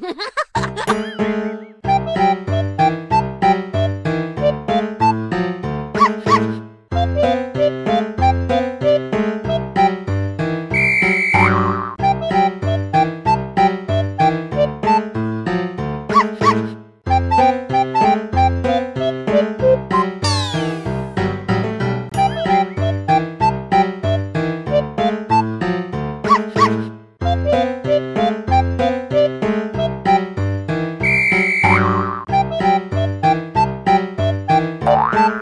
Ha ha ha!